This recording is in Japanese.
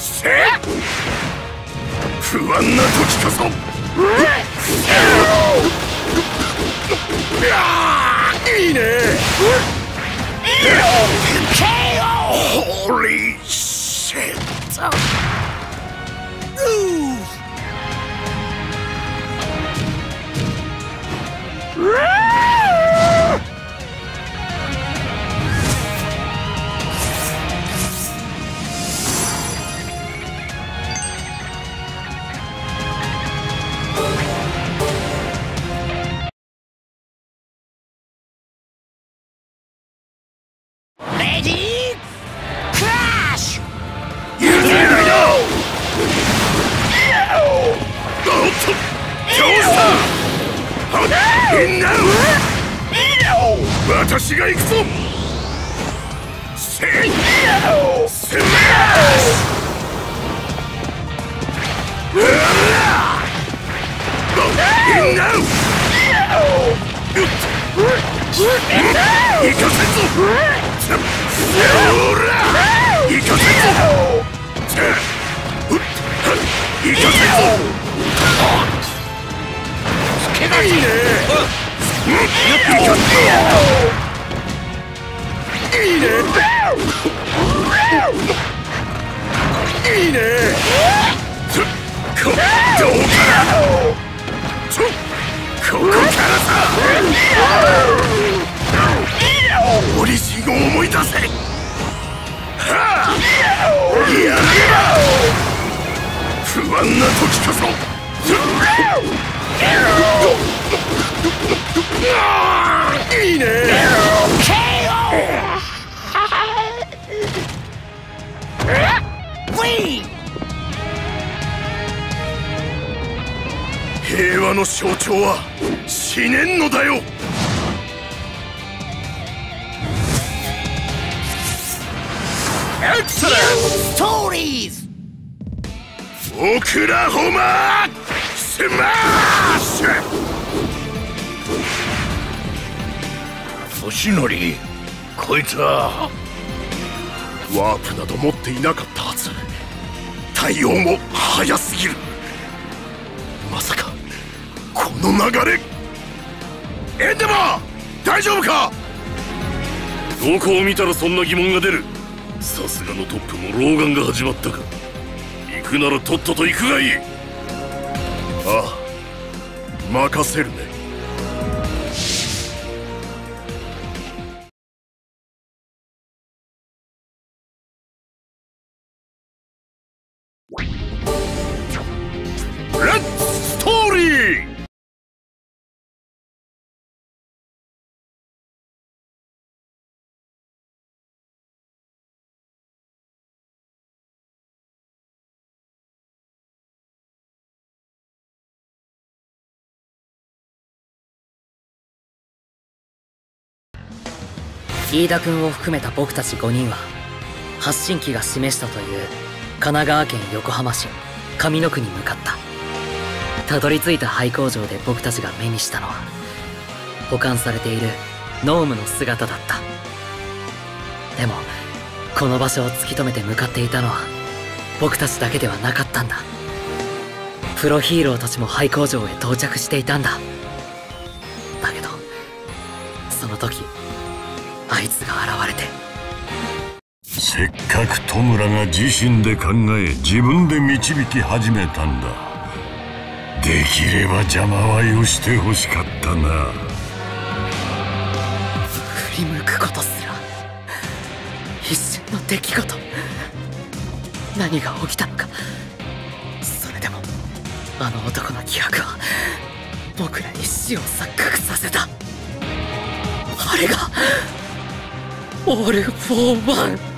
せ不安な時こそ。いいね Holy shit! 私が行くぞせいスマッシュうわみんなうっ行かせんぞほら行かせぞうっ行かせんいいね。いいねいいねここからさオリジンを思い出せはあ不安な時こそね。平和の象徴は死ねんのだよ。エクセレン Stories! オクラホマスマッシュ星野りこいつはワープなど持っていなかったはず。対応も早すぎる。まさかこの流れエンデバー大丈夫か？どこを見たらそんな疑問が出る。さすがのトップも老眼が始まったか。行くならとっとと行くがいい。ああ任せるね飯田君を含めた僕たち5人は発信機が示したという神奈川県横浜市上野区に向かった。たどり着いた廃工場で僕たちが目にしたのは保管されているノームの姿だった。でもこの場所を突き止めて向かっていたのは僕たちだけではなかったんだ。プロヒーローたちも廃工場へ到着していたんだ。だけどその時せっかく戸村が自身で考え自分で導き始めたんだ。できれば邪魔はよしてほしかったな。振り向くことすら一瞬の出来事。何が起きたのか。それでもあの男の気迫は僕らに死を錯覚させた。あれがオール・フォー・ワン。